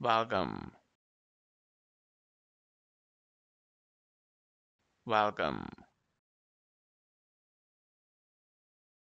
welcome. Welcome